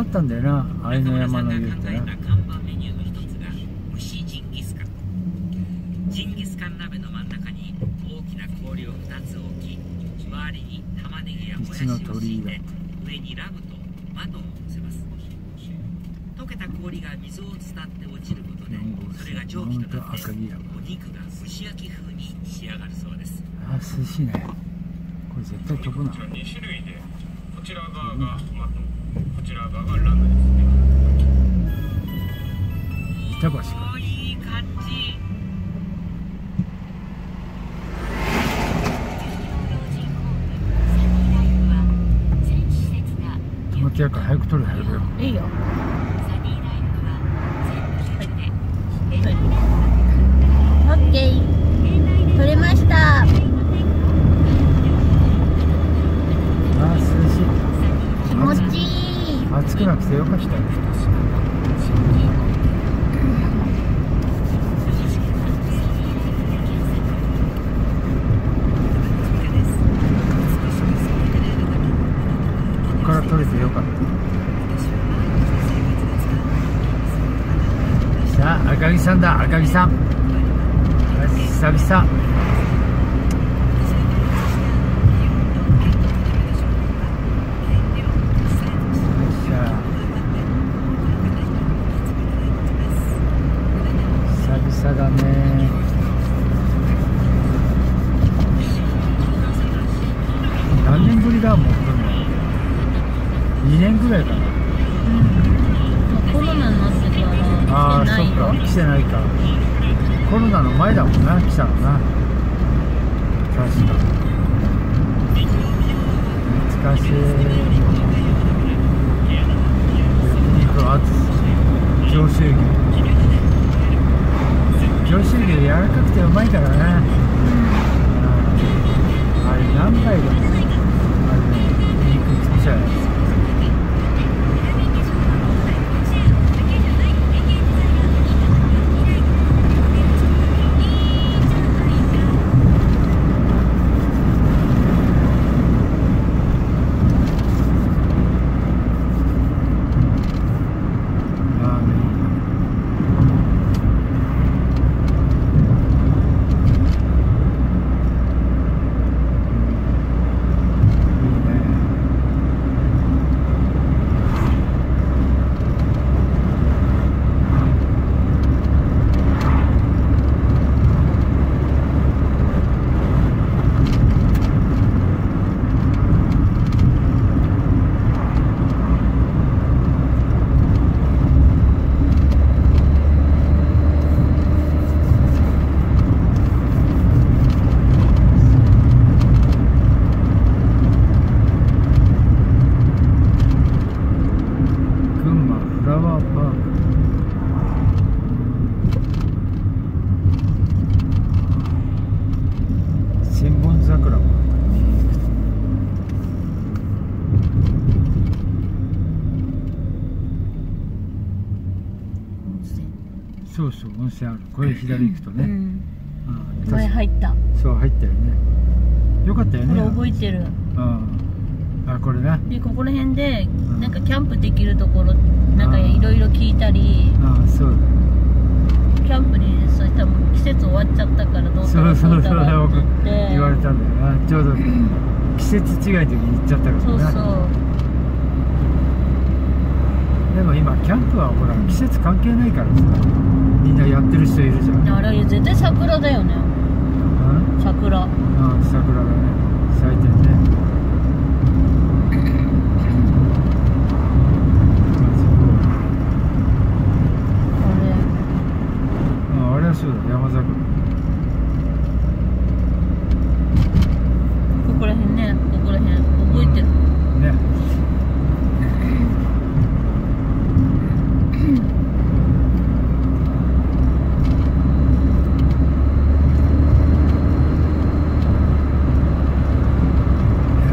あったんだよな。愛の山の湯ってな。中村さんが考えた看板メニューの一つが蒸しジンギスカンジンギスカン鍋の真ん中に大きな氷を2つ置き周りに玉ねぎやもやしを敷いて上にラムとマトンを乗せます。溶けた氷が水を伝って落ちることでそれが蒸気となってお肉が蒸し焼き風に仕上がるそうです。あ涼しいね。これ絶対飛ぶな。こちら2種類でこちら側がマト。ンこちら側がラムです。ね板橋か。いい感じやるから早く撮る早くよ。いいよオッケー取れましたあー涼しい気持ちいい暑くなくてよかったよここから撮れてよかったさあ赤城さんだ赤城さん。久々。柔らかくてうまいからね、うん。あれ何杯でも。あれ肉食っちゃうやつラーメンいいね群馬フラワーパーク千本桜もそうそう温泉あるこれ左行くとね、うん。うん。前入った。そう入ったよね。よかったよこねれ覚えてる。うん。あこれなでここら辺でなんかキャンプできるところなんかいろいろ聞いたり。あそうキャンプにそういった季節終わっちゃったからどうたらそうそうそう言われたんだよな。ちょうど季節違いの時に行っちゃったからな。そうそうでも今キャンプはほら季節関係ないからさみんなやってる人いるじゃん、うん、あれ絶対桜だよね。桜。うん桜がね。咲いてるね。あああれはそうだ山桜。れここら辺ねここら辺覚えてる。ねい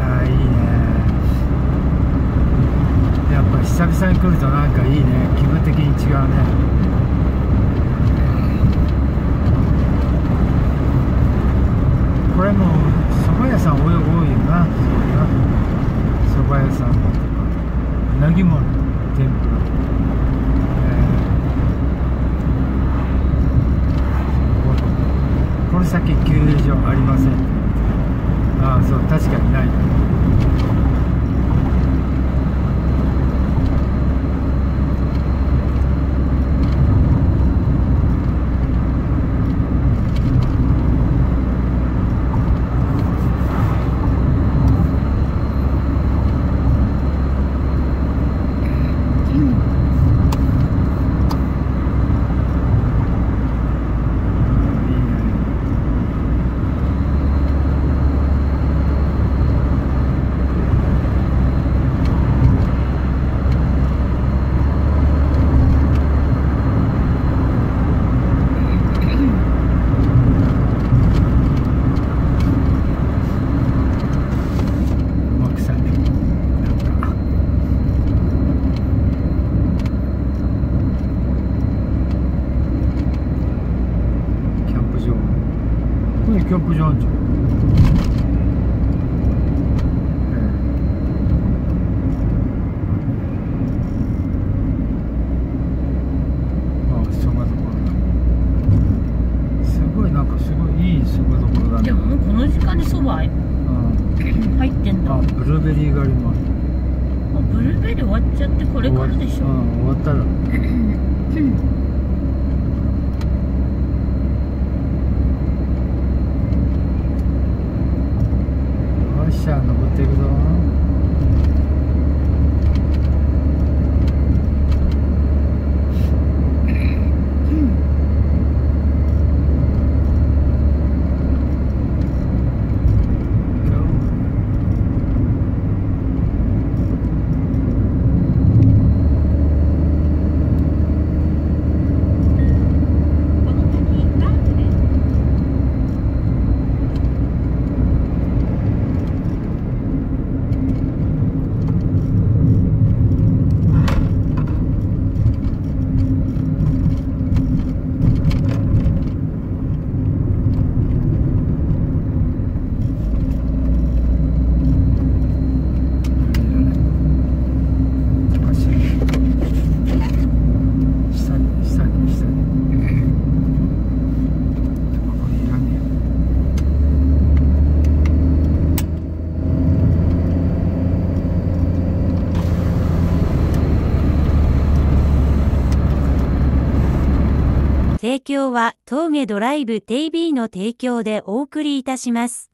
やーいいねや際に来るとなんかいいね。気分的に違うねこれも蕎麦屋さん多い多いよな蕎麦屋さんだとかうなぎも天ぷら、えーこの先給油所ありませんああそう確かにないいいねうまくさねなんかキャンプ場これキャンプ場あんじゃん、ええああそばどころだすごいなんかすごいいいそばどころだねでももうこの時間にそば入うんってんだ。あブルーベリー狩りもある。もうブルーベリー終わっちゃってこれからでしょ。うん終わったら。よっしゃ登っていくぞこの先バークです足下に下に下にここにいらねえ提供は峠ドライブ TV の提供でお送りいたします。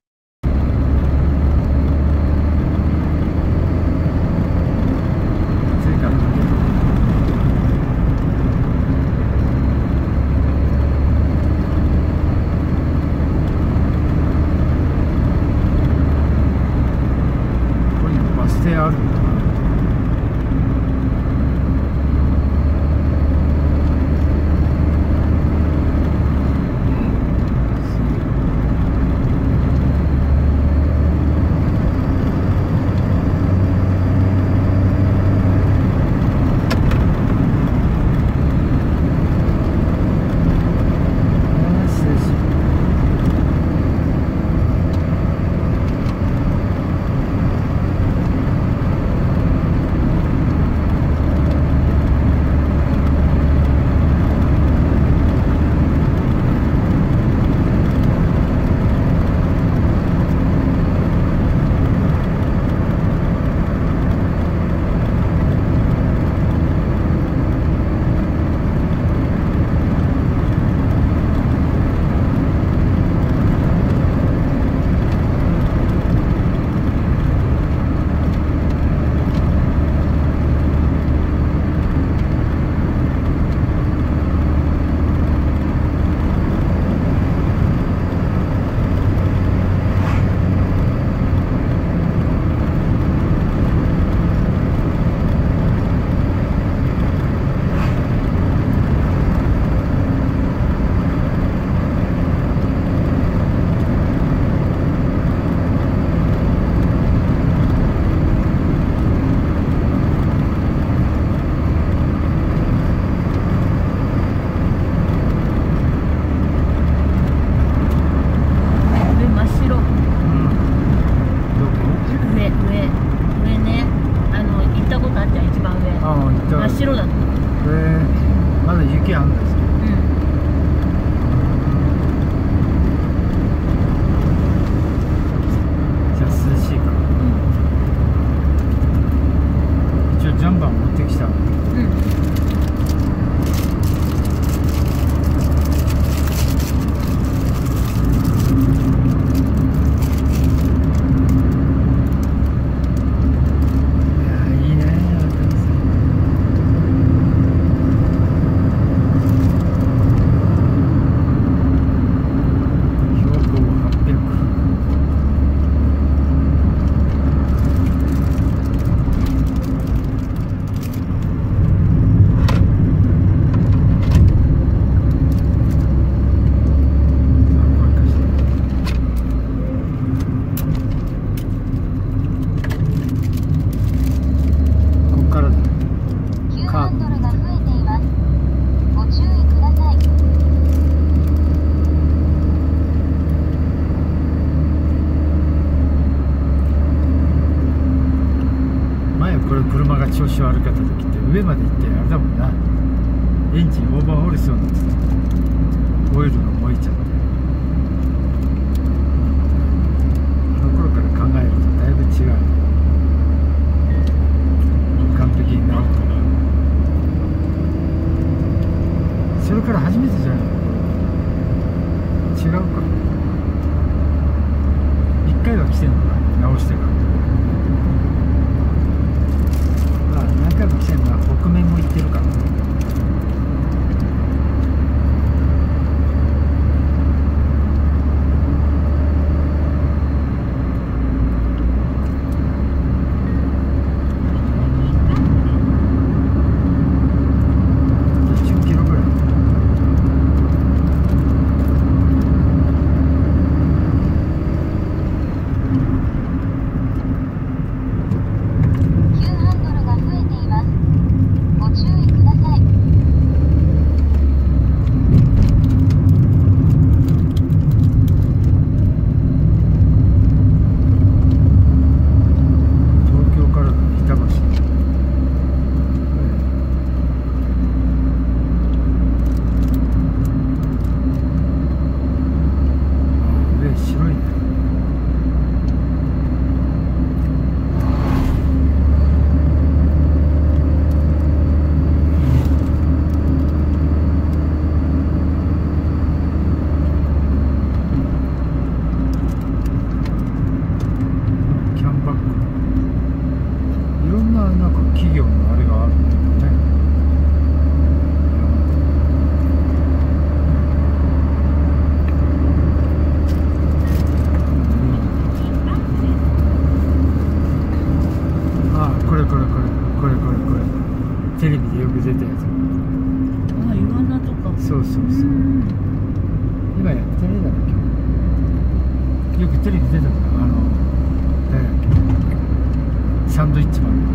branca. そうそう今やってねえだろ今日。よくテレビ出たからあの誰だっけ。サンドイッチマン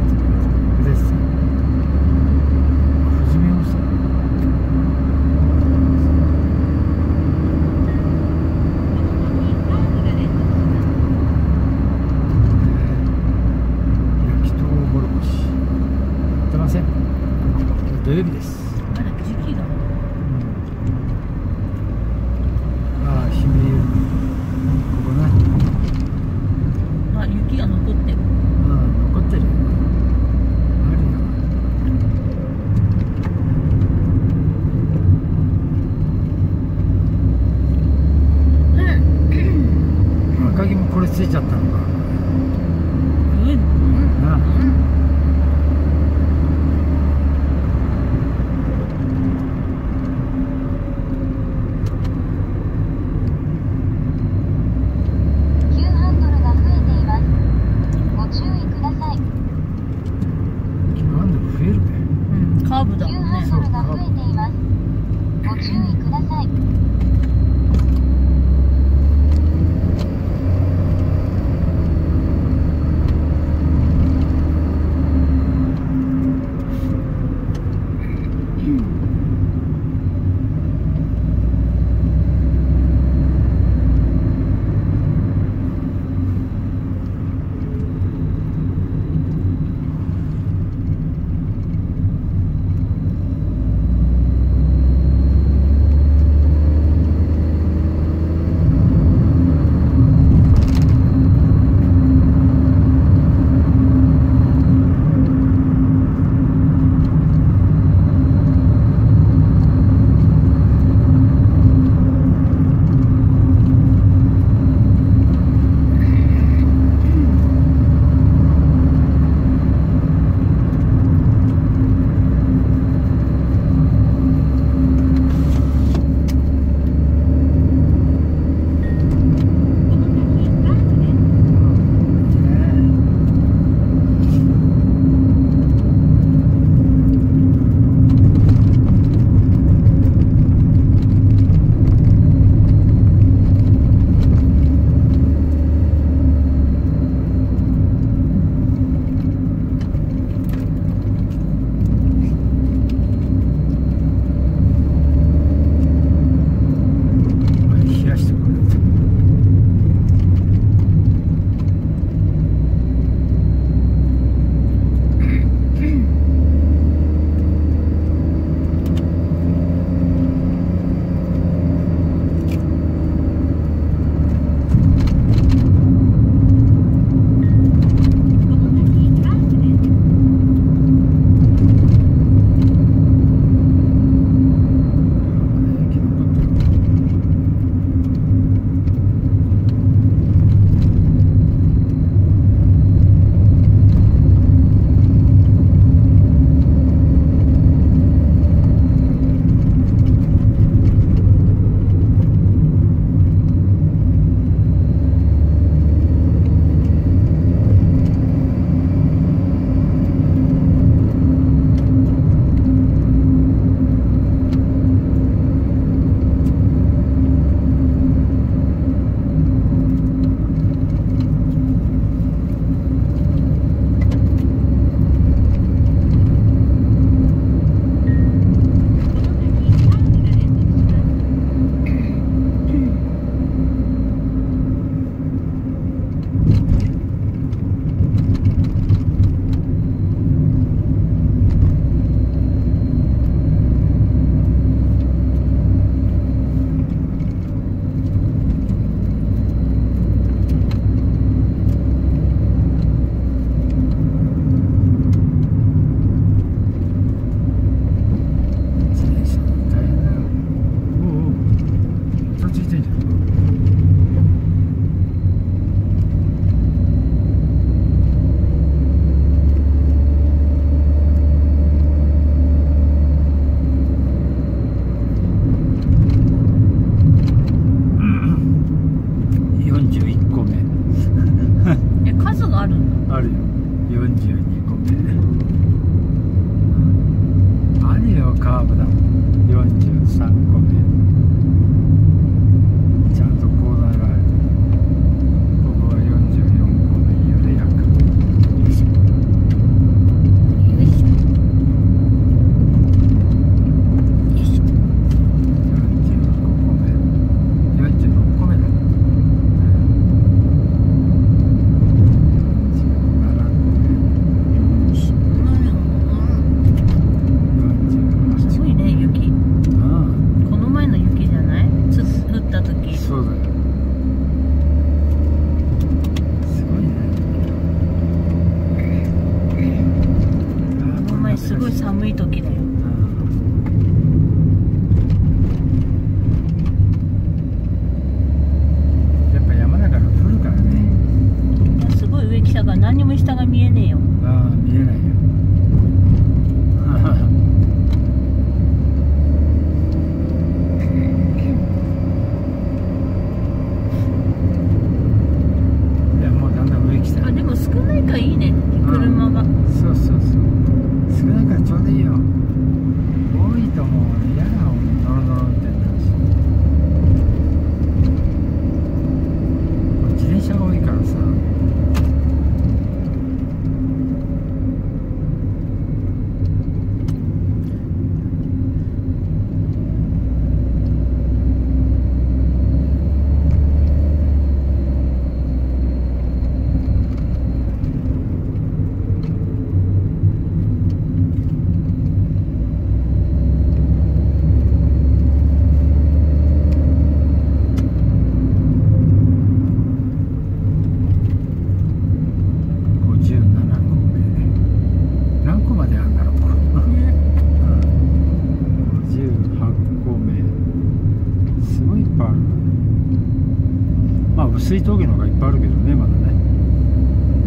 水峠の方がいっぱいあるけどねまだね。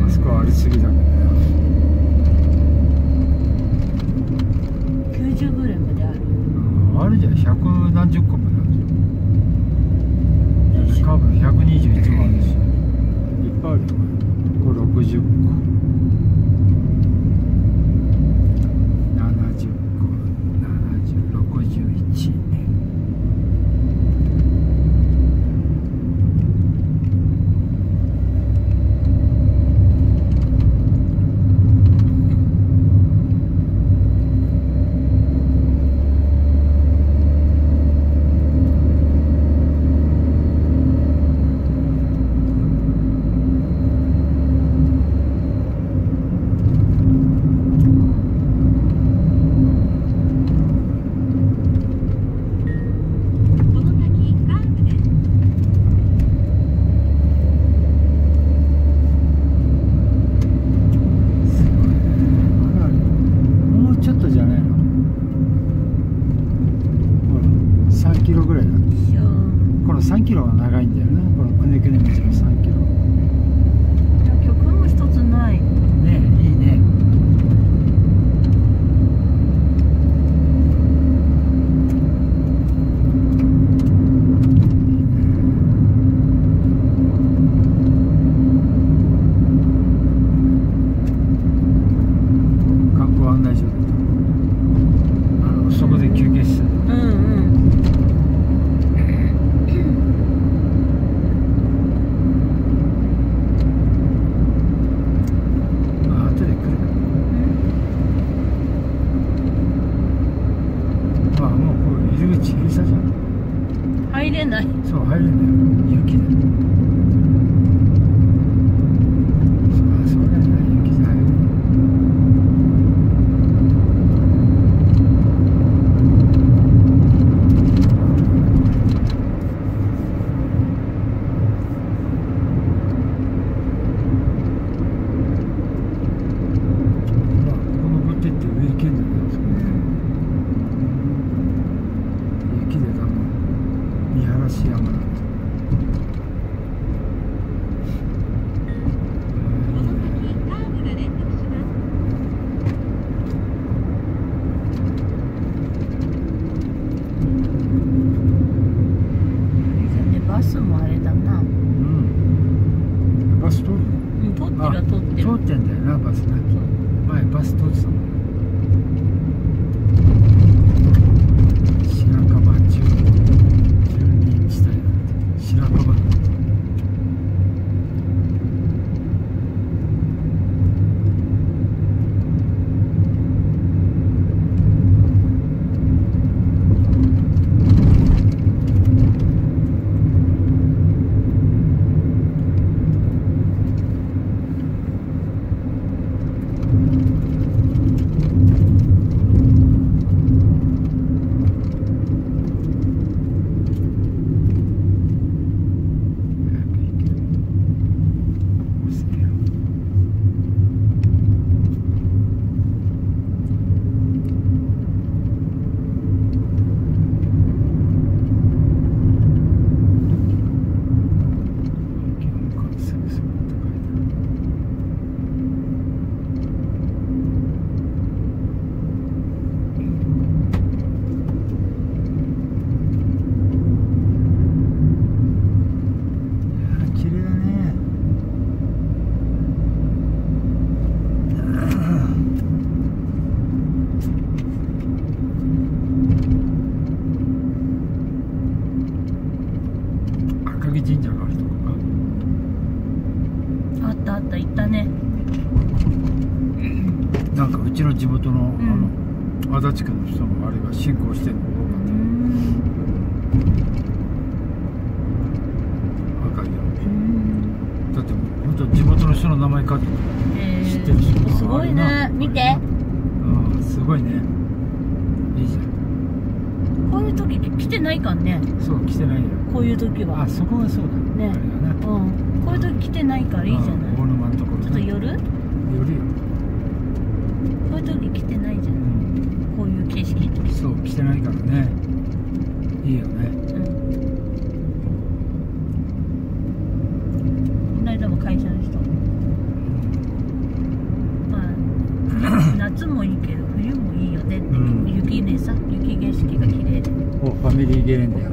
あそこはありすぎだけ темы. 地元の、ん。あの足立区の人もあれが信仰してるの多かった。よ赤いよだって本当地元の人の名前書いてえ知ってる人すごいね。見て。うんすごいね。いいじゃん。こういう時来てないかんね。そう来てないよ。こういう時は。あそこがそうだ。ね。あれだな。うん。こういう時来てないからいいじゃない。大沼のところちょっと夜？寄るよこういう時来てないじゃうんんこういう景色の時そう来てないからね。いいよね。うん。この間も会社の人。まあ夏もいいけど冬もいいよねって、うん。雪でさ雪景色が綺麗で、おファミリーゲレンデやうん、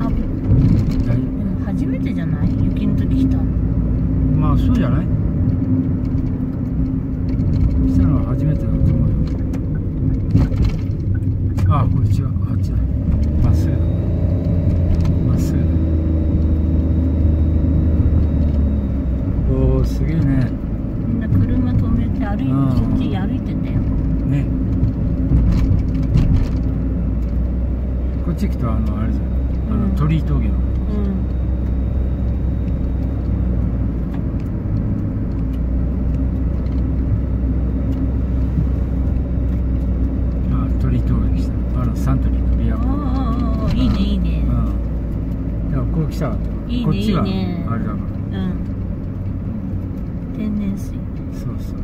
あ、大うん、初めてじゃない雪の時来たまあそうじゃないしたのは初めてだと思うよあこれ違うあっちだまっすぐだまっすぐだおおすげえねみんな車止めて歩いて、うんそっち歩いてんだよねこっち行くとあのあれじゃん。あのうん。鳥居峠の。うん。あ鳥居峠来た。あのサントリーのビアいいねいいね。うん。だからこう来たかったいいねこっちがあれだから。うん。天然水。そうそう